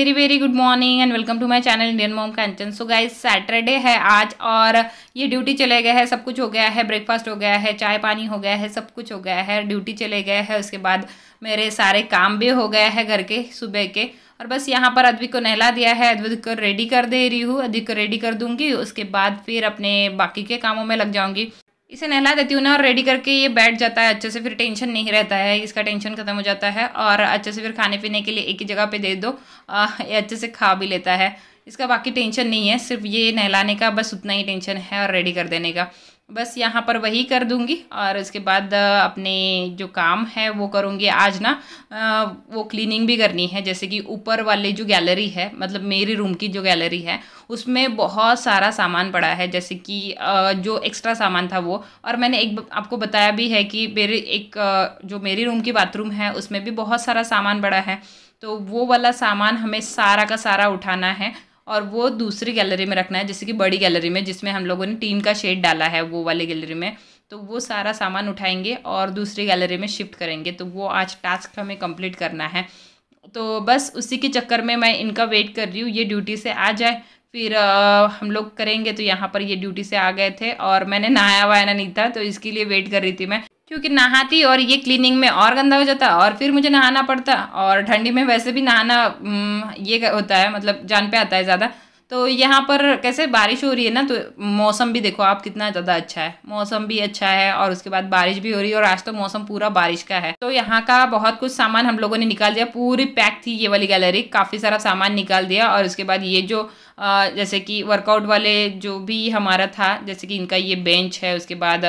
Very very good morning and welcome to my channel Indian mom Kanchan. So guys Saturday है आज और ये duty चले गए हैं, सब कुछ हो गया है, ब्रेकफास्ट हो गया है, चाय पानी हो गया है, सब कुछ हो गया है, ड्यूटी चले गए हैं, उसके बाद मेरे सारे काम भी हो गया है घर के, सुबह के। और बस यहाँ पर अद्विक को नहला दिया है, अद्विक को रेडी कर दे रही हूँ, अद्विक को रेडी कर दूँगी, उसके बाद फिर अपने बाकी के कामों में लग जाऊँगी। इसे नहला देती हूँ ना और रेडी करके ये बैठ जाता है अच्छे से फिर टेंशन नहीं रहता है इसका टेंशन खत्म हो जाता है और अच्छे से फिर खाने पीने के लिए एक ही जगह पे दे दो आ, ये अच्छे से खा भी लेता है। इसका बाकी टेंशन नहीं है सिर्फ़ ये नहलाने का बस उतना ही टेंशन है और रेडी कर देने का। बस यहाँ पर वही कर दूँगी और उसके बाद अपने जो काम है वो करूँगी आज ना वो क्लीनिंग भी करनी है, जैसे कि ऊपर वाली जो गैलरी है मतलब मेरी रूम की जो गैलरी है, उसमें बहुत सारा सामान पड़ा है, जैसे कि जो एक्स्ट्रा सामान था वो। और मैंने एक आपको बताया भी है कि मेरे एक जो मेरी रूम की बाथरूम है, उसमें भी बहुत सारा सामान पड़ा है। तो वो वाला सामान हमें सारा का सारा उठाना है। और वो दूसरी गैलरी में रखना है जैसे कि बड़ी गैलरी में जिसमें हम लोगों ने टीन का शेड डाला है वो वाली गैलरी में। तो वो सारा सामान उठाएँगे और दूसरी गैलरी में शिफ्ट करेंगे। तो वो आज टास्क हमें कंप्लीट करना है। तो बस उसी के चक्कर में मैं इनका वेट कर रही हूँ। ये ड्यूटी से आ जाए फिर आ, हम लोग करेंगे। तो यहाँ पर ये ड्यूटी से आ गए थे और मैंने नहाया वाया नहीं था तो इसके लिए वेट कर रही थी मैं। क्योंकि नहाती और ये क्लीनिंग में और गंदा हो जाता और फिर मुझे नहाना पड़ता और ठंडी में वैसे भी नहाना ये होता है मतलब जान पे आता है ज़्यादा। तो यहाँ पर कैसे बारिश हो रही है ना तो मौसम भी देखो आप कितना ज़्यादा अच्छा है। मौसम भी अच्छा है और उसके बाद बारिश भी हो रही है और आज तो मौसम पूरा बारिश का है। तो यहाँ का बहुत कुछ सामान हम लोगों ने निकाल दिया, पूरी पैक थी ये वाली गैलरी काफ़ी सारा सामान निकाल दिया और उसके बाद ये जो जैसे कि वर्कआउट वाले जो भी हमारा था, जैसे कि इनका ये बेंच है, उसके बाद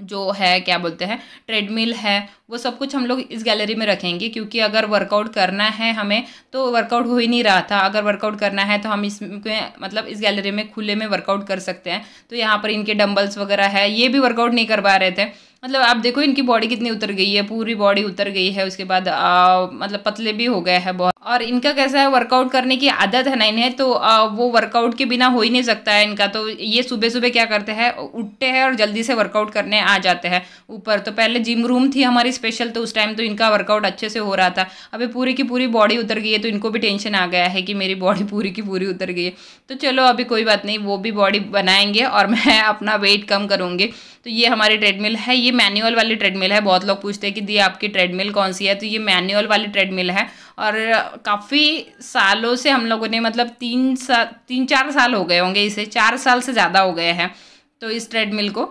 जो है, क्या बोलते हैं ट्रेडमिल है, वो सब कुछ हम लोग इस गैलरी में रखेंगे क्योंकि अगर वर्कआउट करना है हमें तो वर्कआउट हो ही नहीं रहा था। अगर वर्कआउट करना है तो हम इसमें मतलब इस गैलरी में खुले में वर्कआउट कर सकते हैं। तो यहाँ पर इनके डंबल्स वगैरह है, ये भी वर्कआउट नहीं कर पा रहे थे। मतलब आप देखो इनकी बॉडी कितनी उतर गई है पूरी बॉडी उतर गई है उसके बाद आ, मतलब पतले भी हो गए हैं बहुत। और इनका कैसा है वर्कआउट करने की आदत है ना इन्हें तो आ, वो वर्कआउट के बिना हो ही नहीं सकता है इनका। तो ये सुबह सुबह क्या करते हैं उठते हैं और जल्दी से वर्कआउट करने आ जाते हैं ऊपर। तो पहले जिम रूम थी हमारी स्पेशल तो उस टाइम तो इनका वर्कआउट अच्छे से हो रहा था। अभी पूरी की पूरी बॉडी उतर गई है तो इनको भी टेंशन आ गया है कि मेरी बॉडी पूरी की पूरी उतर गई है। तो चलो अभी कोई बात नहीं वो भी बॉडी बनाएँगे और मैं अपना वेट कम करूँगी। तो ये हमारी ट्रेडमिल है, ये मैनुअल वाली ट्रेडमिल है। बहुत लोग पूछते हैं कि दी आपकी ट्रेडमिल कौन सी है? तो ये मैनुअल वाली ट्रेडमिल है। और काफ़ी सालों से हम लोगों ने मतलब तीन सा, तीन चार साल हो गए होंगे इसे, चार साल से ज़्यादा हो गए हैं तो इस ट्रेडमिल को।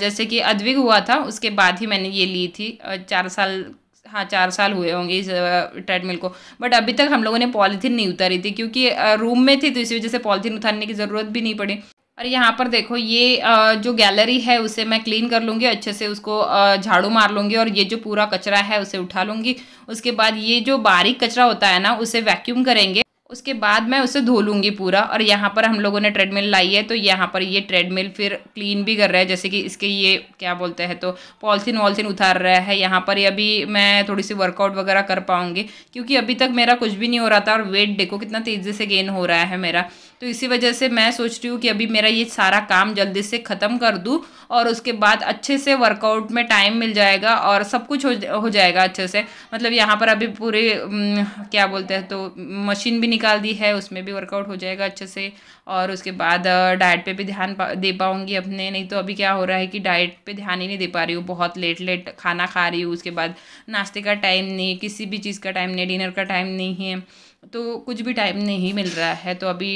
जैसे कि अद्विक हुआ था, उसके बाद ही मैंने ये ली थी। चार साल हाँ चार साल हुए होंगे इस ट्रेडमिल को। बट अभी तक हम लोगों ने पॉलीथीन नहीं उतारी थी, क्योंकि रूम में थी तो इसी वजह से पॉलीथीन उतारने की ज़रूरत भी नहीं पड़ी। और यहाँ पर देखो, ये जो गैलरी है उसे मैं क्लीन कर लूँगी, अच्छे से उसको झाड़ू मार लूँगी और ये जो पूरा कचरा है उसे उठा लूँगी। उसके बाद ये जो बारीक कचरा होता है ना, उसे वैक्यूम करेंगे। उसके बाद मैं उसे धो लूँगी पूरा और यहाँ पर हम लोगों ने ट्रेडमिल लाई है तो यहाँ पर ये ट्रेडमिल फिर क्लीन भी कर रहा है। जैसे कि इसके ये, क्या बोलते हैं तो पॉलिथीन वॉलिथीन उतार रहा है। यहाँ पर अभी मैं थोड़ी सी वर्कआउट वगैरह कर पाऊँगी, क्योंकि अभी तक मेरा कुछ भी नहीं हो रहा था और वेट देखो कितना तेज़ी से गेन हो रहा है मेरा। तो इसी वजह से मैं सोच रही हूँ कि अभी मेरा ये सारा काम जल्दी से ख़त्म कर दूँ और उसके बाद अच्छे से वर्कआउट में टाइम मिल जाएगा और सब कुछ हो हो जाएगा अच्छे से। मतलब यहाँ पर अभी पूरे क्या बोलते हैं तो मशीन भी निकाल दी है, उसमें भी वर्कआउट हो जाएगा अच्छे से और उसके बाद डाइट पे भी ध्यान दे पाऊँगी अपने। नहीं तो अभी क्या हो रहा है कि डाइट पे ध्यान ही नहीं दे पा रही हूँ। बहुत लेट लेट खाना खा रही हूँ, उसके बाद नाश्ते का टाइम नहीं, किसी भी चीज़ का टाइम नहीं डिनर का टाइम नहीं है। तो कुछ भी टाइम नहीं मिल रहा है तो अभी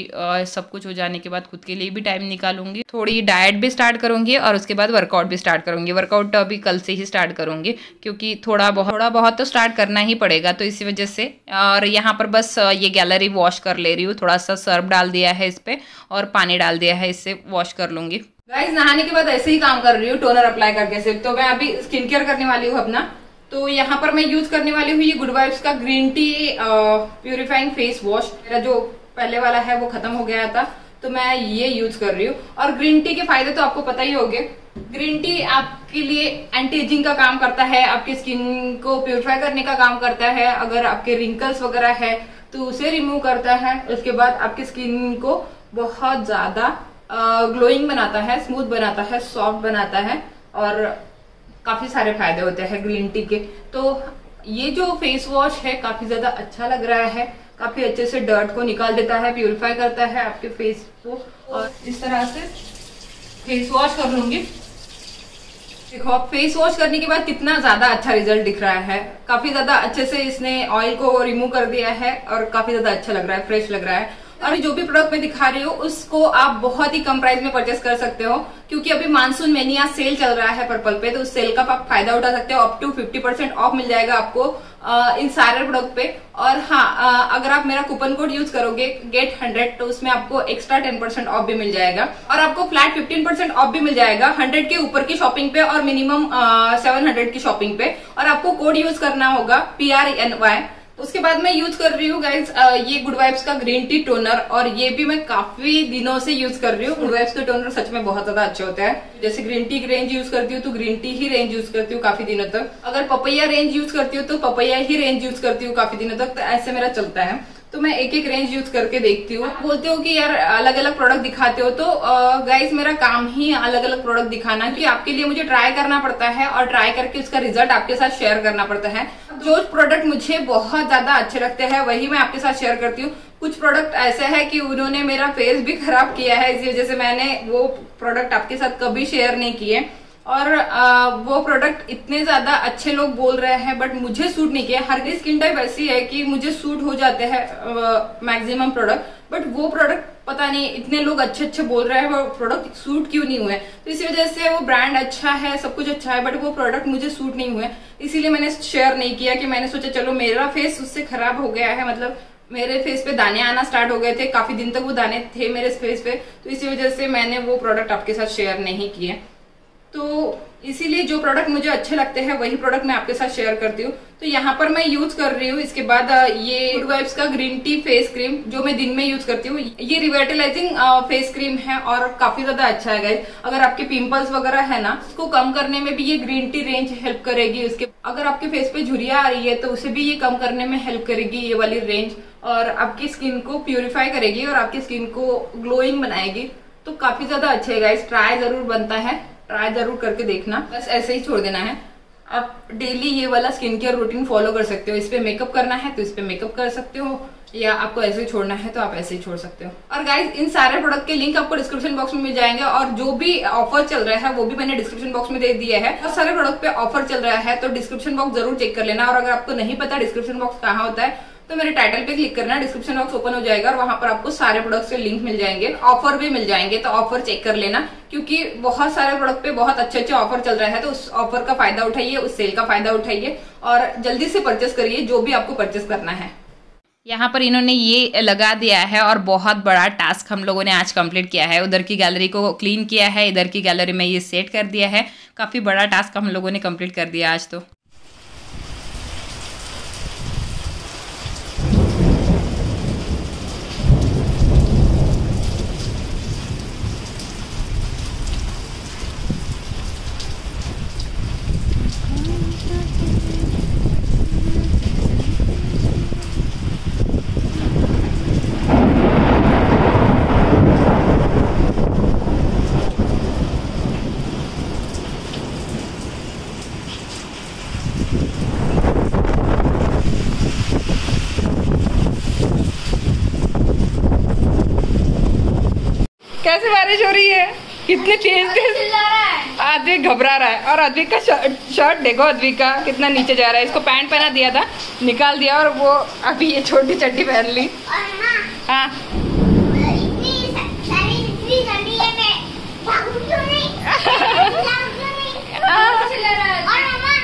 सब कुछ हो जाने के बाद खुद के लिए भी टाइम निकालूँगी। थोड़ी डाइट भी स्टार्ट करूँगी और उसके बाद वर्कआउट भी स्टार्ट करूँगी। वर्कआउट अभी कल से ही स्टार्ट करूँगी, क्योंकि थोड़ा बहुत थोड़ा बहुत तो स्टार्ट करना ही पड़ेगा। तो इसी वजह से, और यहाँ पर बस ये गैलरी वॉश कर ले रही हूँ। थोड़ा सा सर्फ डाल दिया है इस पर और पानी डाल दिया है, इससे वॉश कर लूँगी। गाइज़ नहाने के बाद ऐसे ही काम कर रही हूँ टोनर अप्लाई करके सिर्फ़। तो मैं अभी स्किन केयर करने वाली हूँ अपना। तो यहाँ पर मैं यूज़ करने वाली हूँ ये गुड वाइब्स का green tea purifying face wash मेरा जो पहले वाला है वो खत्म हो गया था तो मैं ये यूज़ कर रही हूँ। और ग्रीन टी के फ़ायदे तो आपको पता ही होंगे। ग्रीन टी आपके लिए एंटी एजिंग का काम करता है, आपकी स्किन को प्यूरिफाई करने का काम करता है। अगर आपके रिंकल्स वगैरह है तो उसे रिमूव करता है। उसके बाद आपकी स्किन को बहुत ज़्यादा ग्लोइंग बनाता है स्मूथ बनाता है सॉफ्ट बनाता है। और काफ़ी सारे फ़ायदे होते हैं ग्रीन टी के। तो ये जो फेस वॉश है, काफ़ी ज़्यादा अच्छा लग रहा है। काफ़ी अच्छे से डर्ट को निकाल देता है प्यूरिफाई करता है आपके फेस को। और इस तरह से फेस वॉश कर लूँगी। देखो फेस वॉश करने के बाद कितना ज़्यादा अच्छा रिज़ल्ट दिख रहा है। काफ़ी ज़्यादा अच्छे से इसने ऑयल को रिमूव कर दिया है और काफ़ी ज़्यादा अच्छा लग रहा है फ्रेश लग रहा है। और जो भी प्रोडक्ट मैं दिखा रही हूँ उसको आप बहुत ही कम प्राइस में परचेस कर सकते हो क्योंकि अभी मानसून मैनिया सेल चल रहा है पर्पल पे तो उस सेल का आप फ़ायदा उठा सकते हो up to fifty percent off मिल जाएगा आपको आ, इन सारे प्रोडक्ट पे। और हाँ आ, अगर आप मेरा कूपन कोड यूज़ करोगे गेट हंड्रेड तो उसमें आपको एक्स्ट्रा टेन परसेंट ऑफ़ भी मिल जाएगा। और आपको फ्लैट फिफ्टीन परसेंट ऑफ़ भी मिल जाएगा हंड्रेड के ऊपर की शॉपिंग पे और मिनिमम सेवन हंड्रेड की शॉपिंग पे। और आपको कोड यूज़ करना होगा पी आर एन वाई उसके बाद मैं यूज़ कर रही हूँ गाइज़ ये गुड वाइब्स का ग्रीन टी टोनर और ये भी मैं काफ़ी दिनों से यूज़ कर रही हूँ। गुड वाइब्स का टोनर सच में बहुत ज़्यादा अच्छा होता है। जैसे ग्रीन टी रेंज यूज़ करती हूँ तो ग्रीन टी ही रेंज यूज़ करती हूँ काफ़ी दिनों तक। अगर पपैया रेंज यूज़ करती हूँ तो पपैया ही रेंज यूज़ करती हूँ काफ़ी दिनों तक। तो ऐसे मेरा चलता है। तो मैं एक एक रेंज यूज़ करके देखती हूँ। बोलते हो कि यार अलग अलग प्रोडक्ट दिखाते हो तो गाइस मेरा काम ही अलग अलग प्रोडक्ट दिखाना क्योंकि आपके लिए मुझे ट्राई करना पड़ता है और ट्राई करके उसका रिज़ल्ट आपके साथ शेयर करना पड़ता है। जो प्रोडक्ट मुझे बहुत ज़्यादा अच्छे लगते हैं, वही मैं आपके साथ शेयर करती हूँ। कुछ प्रोडक्ट ऐसे है कि उन्होंने मेरा फेस भी खराब किया है, इसी वजह से मैंने वो प्रोडक्ट आपके साथ कभी शेयर नहीं किए। और आ, वो प्रोडक्ट इतने ज़्यादा अच्छे लोग बोल रहे हैं बट मुझे सूट नहीं किया। हर की स्किन टाइप ऐसी है कि मुझे सूट हो जाते हैं मैक्सिमम प्रोडक्ट बट वो प्रोडक्ट पता नहीं इतने लोग अच्छे अच्छे बोल रहे हैं वो प्रोडक्ट सूट क्यों नहीं हुए? तो इसी वजह से वो ब्रांड अच्छा है सब कुछ अच्छा है बट वो प्रोडक्ट मुझे सूट नहीं हुए। इसीलिए मैंने शेयर नहीं किया कि मैंने सोचा चलो मेरा फेस उससे खराब हो गया है। मतलब मेरे फेस पे दाने आना स्टार्ट हो गए थे काफ़ी दिन तक वो दाने थे मेरे फेस पे। तो इसी वजह से मैंने वो प्रोडक्ट आपके साथ शेयर नहीं किए। तो इसीलिए जो प्रोडक्ट मुझे अच्छे लगते हैं, वही प्रोडक्ट मैं आपके साथ शेयर करती हूँ। तो यहाँ पर मैं यूज़ कर रही हूँ। इसके बाद ये गुड वाइब्स का ग्रीन टी फेस क्रीम जो मैं दिन में यूज़ करती हूँ। ये रिवर्टिलाइजिंग फेस क्रीम है और काफ़ी ज़्यादा अच्छा है गाइज़ अगर आपके पिंपल्स वगैरह है ना, उसको कम करने में भी ये ग्रीन टी रेंज हेल्प करेगी उसके। अगर आपके फेस पे झुरिया आ रही है तो उसे भी ये कम करने में हेल्प करेगी ये वाली रेंज और आपकी स्किन को प्यूरिफाई करेगी और आपकी स्किन को ग्लोइंग बनाएगी। तो काफ़ी ज़्यादा अच्छे है गाइज़ ट्राई ज़रूर बनता है। ट्राई ज़रूर करके देखना। बस ऐसे ही छोड़ देना है। आप डेली ये वाला स्किन केयर रूटीन फॉलो कर सकते हो। इस मेकअप करना है तो इस मेकअप कर सकते हो, या आपको ऐसे ही छोड़ना है तो आप ऐसे ही छोड़ सकते हो। और गाइज़ इन सारे प्रोडक्ट के लिंक आपको डिस्क्रिप्शन बॉक्स में मिल जाएँगे, और जो भी ऑफ़र चल रहा है, वो भी मैंने डिस्क्रिप्शन बॉक्स में दे दिया है। और सारे प्रोडक्ट पे ऑफ़र चल रहा है तो डिस्क्रिप्शन बॉक्स ज़रूर चेक कर लेना। और अगर आपको नहीं पता डिस्क्रिप्शन बॉक्स कहाँ होता है तो मेरे टाइटल पे क्लिक करना डिस्क्रिप्शन बॉक्स ओपन हो जाएगा और वहाँ पर आपको सारे प्रोडक्ट्स के लिंक मिल जाएँगे। ऑफ़र भी मिल जाएँगे तो ऑफ़र चेक कर लेना, क्योंकि बहुत सारे प्रोडक्ट पे बहुत अच्छे अच्छे ऑफ़र चल रहे हैं तो उस ऑफ़र का फ़ायदा उठाइए, उस सेल का फ़ायदा उठाइए और जल्दी से परचेस करिए जो भी आपको परचेस करना है। यहाँ पर इन्होंने ये लगा दिया है और बहुत बड़ा टास्क हम लोगों ने आज कंप्लीट किया है। उधर की गैलरी को क्लीन किया है, इधर की गैलरी में ये सेट कर दिया है। काफ़ी बड़ा टास्क हम लोगों ने कंप्लीट कर दिया आज तो। कैसे बारिश हो रही है? कितने तेज तेज अद्विक घबरा रहा है। और अद्विक का शर्ट देखो अद्विक का कितना नीचे जा रहा है। इसको पैंट पहना दिया था निकाल दिया और वो अभी ये छोटी चड्डी पहन ली। हाँ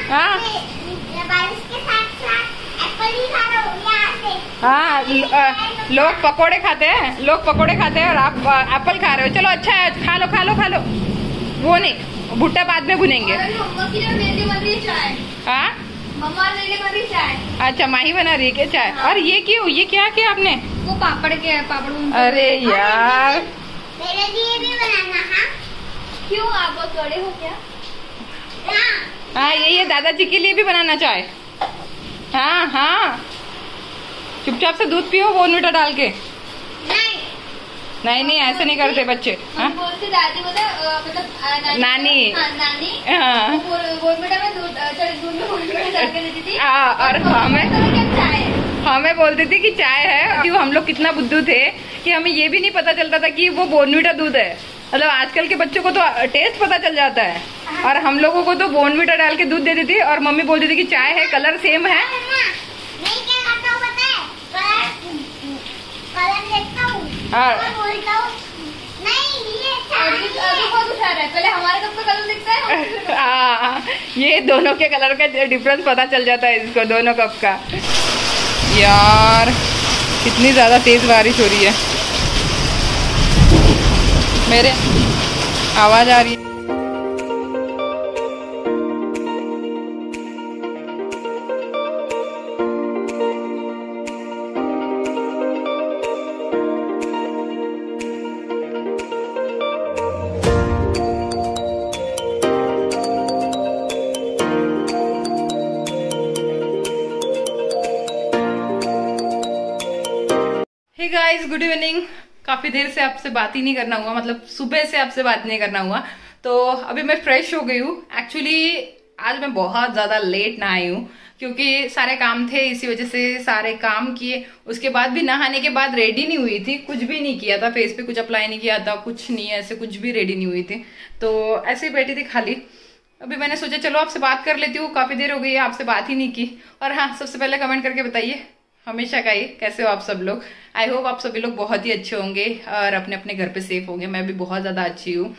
हाँ। हाँ लोग पकोड़े खाते हैं लोग पकोड़े खाते हैं और आप एप्पल खा रहे हो। चलो अच्छा है खा लो खा लो खा लो। वो नहीं भुट्टा बाद में भुनेंगे। हाँ? अच्छा माही बना रही है क्या चाय? हाँ। और ये क्यों ये क्या किया आपने? वो पापड़ के पापड़ अरे यार। मेरे लिए भी बनाना हाँ। क्यों आप बड़े हो क्या? हाँ। ये ये दादाजी के लिए भी बनाना चाहे हाँ हाँ। चुपचाप से दूध पियो वो मीठा डाल के। नहीं। नहीं नहीं ऐसे नहीं करते बच्चे। हाँ? बोलते दादी बोलते मतलब नानी। हाँ, नानी। हाँ। बोनमीठा में दूध दूध में डाल के देती थी। हाँ और हमें हमें बोलती थी कि चाय है कि हम लोग कितना बुद्धू थे कि हमें ये भी नहीं पता चलता था कि वो बोनवीटा दूध है। मतलब आजकल के बच्चों को तो टेस्ट पता चल जाता है। और हम लोगों को तो बोनवीटा डाल के दूध दे देती और मम्मी बोलती थी कि चाय है कलर सेम है नहीं क्या करता हूँ पता है कलर कलर देखता हूँ हाँ। और बोलता हूँ नहीं ये चाय है बहुत उठा रहा है पहले हमारे कप का कलर दिखता है हाँ ये दोनों के कलर का डिफरेंस पता चल जाता है इसको दोनों कप का। यार कितनी ज़्यादा तेज़ बारिश हो रही है। मेरे आवाज़ आ रही है हे। काफ़ी देर से आपसे बात ही नहीं करना हुआ मतलब सुबह से आपसे बात नहीं करना हुआ। तो अभी मैं फ्रेश हो गई हूँ। एक्चुअली आज मैं बहुत ज़्यादा लेट ना आई हूँ, क्योंकि सारे काम थे, इसी वजह से सारे काम किए। उसके बाद भी नहाने के बाद रेडी नहीं हुई थी, कुछ भी नहीं किया था फेस पे कुछ अप्लाई नहीं किया था, कुछ नहीं, ऐसे कुछ भी रेडी नहीं हुई थी। तो ऐसे ही बैठी थी खाली। अभी मैंने सोचा, चलो आपसे बात कर लेती हूँ, काफ़ी देर हो गई है, आपसे बात ही नहीं की। और हाँ सबसे पहले कमेंट करके बताइए। हमेशा का ही कैसे हो आप सब लोग? आई होप आप सभी लोग बहुत ही अच्छे होंगे और अपने अपने घर पे सेफ़ होंगे। मैं भी बहुत ज़्यादा अच्छी हूँ।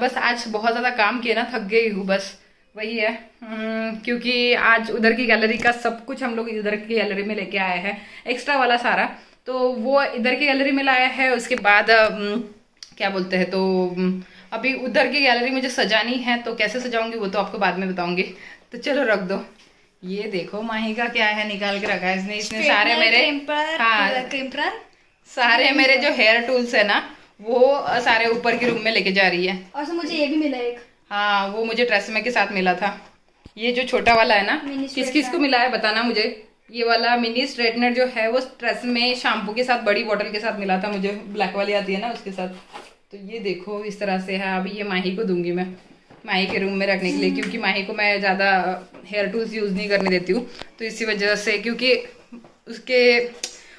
बस आज बहुत ज़्यादा काम किया ना थक गई हूँ बस। वही है। हम्म, क्योंकि आज उधर की गैलरी का सब कुछ हम लोग इधर की गैलरी में लेके आए हैं। एक्स्ट्रा वाला सारा। तो वो इधर की गैलरी में लाया है उसके बाद क्या बोलते हैं तो अभी उधर की गैलरी मुझे सजानी है तो कैसे सजाऊँगी वो तो आपको बाद में बताऊँगी। तो चलो रख दो। ये देखो माही का क्या है निकाल के रखा है इसने इसने सारे मेरे हाँ। क्रिम्पर सारे मेरे जो हेयर टूल्स है ना वो सारे ऊपर के रूम में लेके जा रही है। और से मुझे ये भी मिला एक। हाँ वो मुझे ट्रेसमे के साथ मिला था। ये जो छोटा वाला है ना किस किस को मिला है बताना मुझे? ये वाला मिनी स्ट्रेटनर जो है वो ट्रेस में शैम्पू के साथ बड़ी बॉटल के साथ मिला था। मुझे ब्लैक वाली आती है ना उसके साथ। तो ये देखो इस तरह से है। अभी ये माही को दूँगी मैं। माही के रूम में रखने के लिए क्योंकि माही को मैं ज़्यादा हेयर टूल्स यूज़ नहीं करने देती हूँ। तो इसी वजह से क्योंकि उसके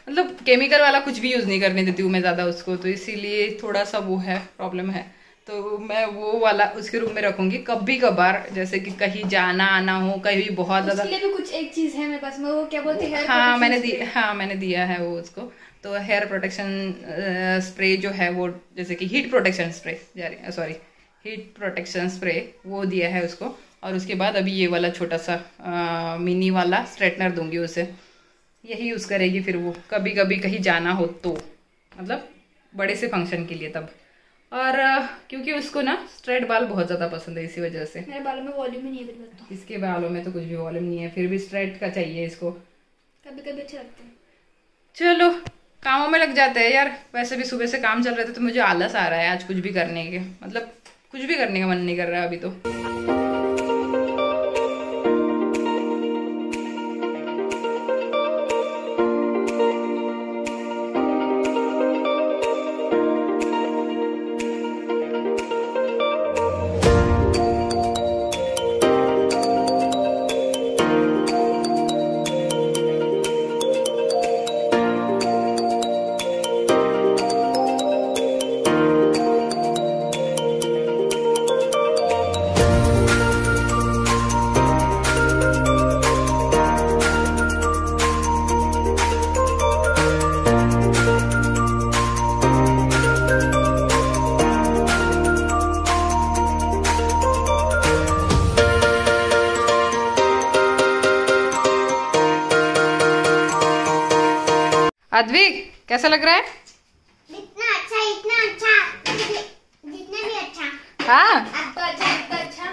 मतलब केमिकल वाला कुछ भी यूज़ नहीं करने देती हूँ मैं ज़्यादा उसको। तो इसीलिए थोड़ा सा वो है प्रॉब्लम है। तो मैं वो वाला उसके रूम में रखूँगी। कभी कभार जैसे कि कहीं जाना आना हो कहीं बहुत ज़्यादा भी कुछ एक चीज़ है मेरे पास। में वो क्या बोलते हैं हाँ मैंने दी हाँ मैंने दिया है वो उसको। तो हेयर प्रोटेक्शन स्प्रे जो है वो जैसे कि heat protection spray sorry heat protection spray वो दिया है उसको। और उसके बाद अभी ये वाला छोटा सा अ, मिनी वाला स्ट्रेटनर दूँगी उसे। यही यूज़ करेगी फिर वो। कभी कभी कहीं जाना हो तो। मतलब बड़े से फ़ंक्शन के लिए तब। और क्योंकि उसको ना स्ट्रेट बाल बहुत ज़्यादा पसंद है इसी वजह से। मेरे बालों में वॉल्यूम ही नहीं है मेरी इसके बालों में तो कुछ भी वॉल्यूम नहीं है। फिर भी स्ट्रेट का चाहिए इसको। तो कभी कभी अच्छे लगते हैं। चलो कामों में लग जाते हैं यार। वैसे भी सुबह से काम चल रहे थे तो मुझे आलस आ रहा है आज कुछ भी करने के। मतलब कुछ भी करने का मन नहीं कर रहा है अभी तो। अद्विक कैसा लग रहा है? इतना अच्छा इतना अच्छा। जितना भी अच्छा। हाँ। अच्छा अच्छा।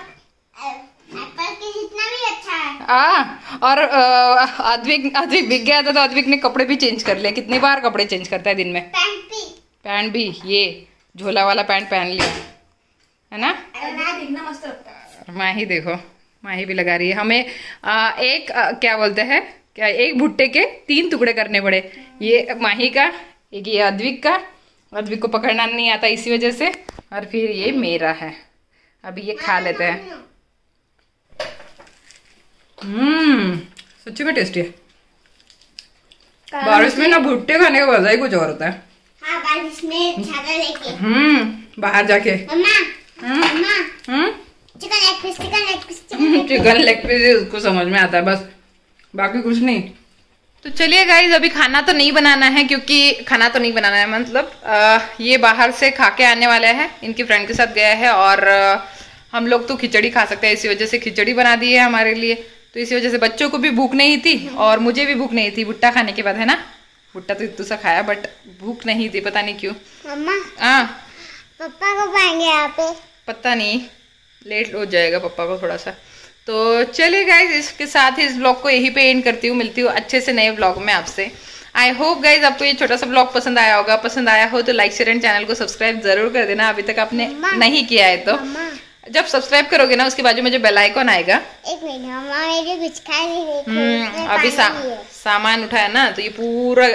एप्पल के जितना भी अच्छा है। हाँ और अद्विक अद्विक बिक गया था तो अद्विक ने कपड़े भी चेंज कर लिए। कितनी बार कपड़े चेंज करता है दिन में? पैंट भी। पैंट भी ये झोला वाला पैंट पहन लिया। है ना? दिखना मस्त लगता है। माही देखो माही भी लगा रही है। हमें आ, एक आ, क्या बोलते हैं? क्या एक भुट्टे के तीन टुकड़े करने पड़े। ये माही का एक ये अद्विक का। अद्विक को पकड़ना नहीं आता इसी वजह से। और फिर ये मेरा है। अभी ये खा लेते हैं। हम्म सच्ची में टेस्टी है। बारिश में ना भुट्टे खाने का मज़ा ही कुछ और होता है। हाँ बारिश में हम्म बाहर जाके। Chicken leg piece chicken leg piece उसको समझ में आता है बस। बाकी कुछ नहीं। तो चलिए गाइज़ अभी खाना तो नहीं बनाना है क्योंकि खाना तो नहीं बनाना है मतलब आ, ये बाहर से खा के आने वाले हैं। इनकी फ्रेंड के साथ गया है और आ, हम लोग तो खिचड़ी खा सकते हैं। इसी वजह से खिचड़ी बना दी है हमारे लिए। तो इसी वजह से बच्चों को भी भूख नहीं थी और मुझे भी भूख नहीं थी। भुट्टा खाने के बाद है ना? भुट्टा तो इतू सा खाया बट भूख नहीं थी पता नहीं क्यों। मम्मा हाँ। पापा को पाएँगे यहाँ पे। पता नहीं। लेट हो जाएगा पापा को थोड़ा सा। तो चलिए गाइज़ इसके साथ ही इस ब्लॉग को यहीं पे एंड करती हूँ। मिलती हूँ अच्छे से नए ब्लॉग में आपसे। आई होप गाइज़ आपको ये छोटा सा ब्लॉग पसंद आया होगा। पसंद आया हो तो लाइक शेयर एंड चैनल को सब्सक्राइब ज़रूर कर देना। अभी तक आपने नहीं किया है तो। जब सब्सक्राइब करोगे ना उसके बाजू में जो बेल आइकॉन आएगा। एक मिनट मेरे कुछ नहीं रही हम्म, अभी सा, सामान उठाया ना तो ये पूरा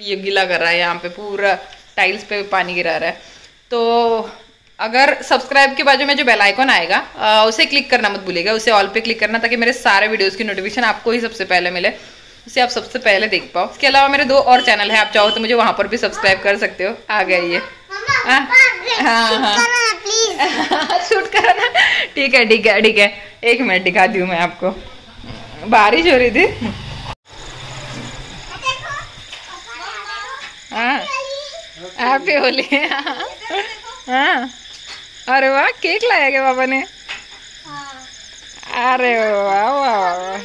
ये गीला कर रहा है यहाँ पे पूरा टाइल्स पे पानी गिरा रहा है। तो अगर सब्सक्राइब के बाजू में जो बेल आइकॉन आएगा अ, उसे क्लिक करना मत भूलिएगा उसे ऑल पे क्लिक करना ताकि मेरे सारे वीडियोस की नोटिफिकेशन आपको ही सबसे पहले मिले। उसे आप सबसे पहले देख पाओ। इसके अलावा मेरे दो और चैनल है आप चाहो तो मुझे वहाँ पर भी सब्सक्राइब कर सकते हो। आ गया ये। हाँ, हाँ, चुप हाँ। करो शूट ना। ठीक है ठीक है ठीक है। एक मिनट दिखाती हूँ मैं आपको। बारिश हो रही थी। हाँ। हैप्पी होली। हाँ। अरे वाह केक लाया गया पापा ने? अरे वाह वाह है?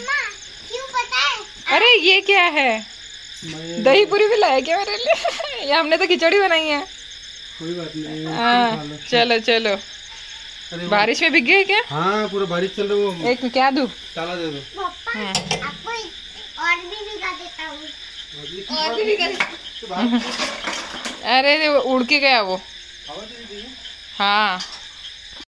अरे ये क्या है? दही पूरी भी लाया क्या मेरे लिए? ये हमने तो खिचड़ी बनाई है। कोई बात नहीं हाँ चलो चलो। अरे बारिश में भीग गए क्या? हाँ पूरा बारिश चल रही है। एक क्या दूँ? ताला दे दो। पापा और भी भिगा देता हूँ। और भी बिगड़ अरे वो उड़ के गया वो। हाँ।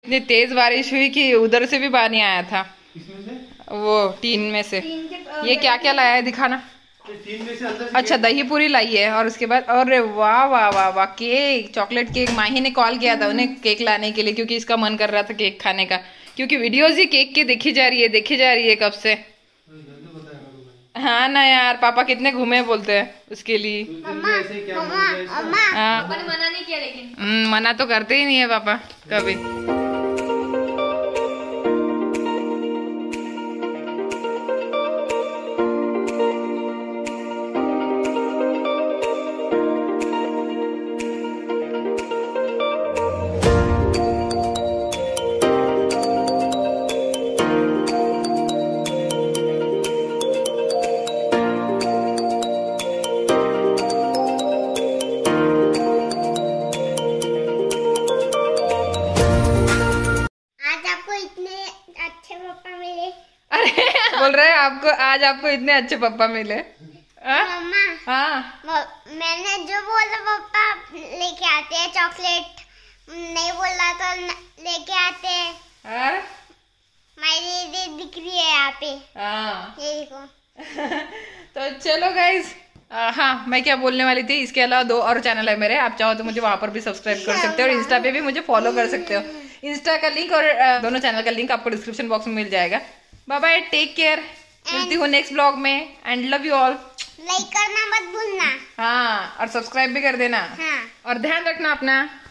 इतनी तेज बारिश हुई कि उधर से भी पानी आया था। से? वो टीन में से। तीन के ये क्या क्या लाया है दिखाना? ये तीन में से अंदर से अच्छा दही पूरी लाई है और उसके बाद अरे वाह वाह वाह वाह केक चॉकलेट केक। माही ने कॉल किया था उन्हें केक लाने के लिए क्योंकि इसका मन कर रहा था केक खाने का। क्योंकि वीडियोस ही केक की देखी जा रही है देखी जा रही है कब से। हाँ ना यार पापा कितने घूमे बोलते हैं उसके लिए। मम्मा मम्मा मम्मा हाँ मना नहीं किया लेकिन। हम्म, मना तो करते ही नहीं है पापा कभी। आपको इतने अच्छे पापा मिले। हाँ? मम्मा हाँ। मैंने जो बोला पापा लेके आते हैं चॉकलेट। नहीं बोला तो लेके आते हैं। हाँ? मेरी दीदी दिख रही है यहाँ पे। हाँ। ये देखो। तो चलो गाइज़ हाँ मैं क्या बोलने वाली थी? इसके अलावा दो और चैनल है मेरे। आप चाहो तो मुझे वहाँ पर भी सब्सक्राइब कर सकते हो और इंस्टा पे भी मुझे फॉलो कर सकते हो। इंस्टा का लिंक और दोनों चैनल का लिंक आपको डिस्क्रिप्शन बॉक्स में मिल जाएगा। बाय बाय टेक केयर मिलती हूँ नेक्स्ट ब्लॉग में. And love you all like करना मत भूलना. हाँ और सब्सक्राइब भी कर देना. हाँ. और ध्यान रखना अपना.